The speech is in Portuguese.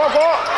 Fogo!